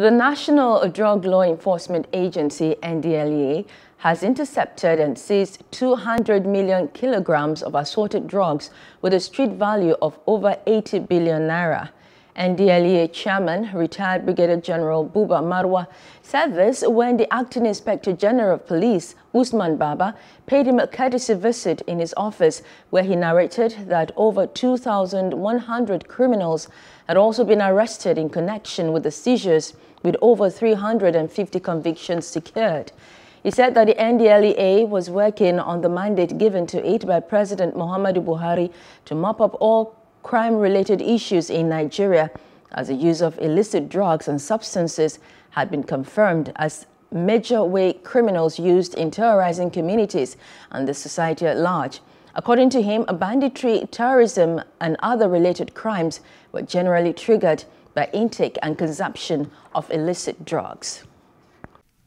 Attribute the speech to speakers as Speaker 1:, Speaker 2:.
Speaker 1: The National Drug Law Enforcement Agency, NDLEA, has intercepted and seized 200 million kilograms of assorted drugs with a street value of over 80 billion naira. NDLEA chairman, retired Brigadier General Buba Marwa, said this when the acting Inspector General of Police, Usman Baba, paid him a courtesy visit in his office where he narrated that over 2,100 criminals had also been arrested in connection with the seizures with over 350 convictions secured. He said that the NDLEA was working on the mandate given to it by President Muhammadu Buhari to mop up all crime-related issues in Nigeria as the use of illicit drugs and substances had been confirmed as major way criminals used in terrorizing communities and the society at large. According to him, banditry, terrorism, and other related crimes were generally triggered by intake and consumption of illicit drugs.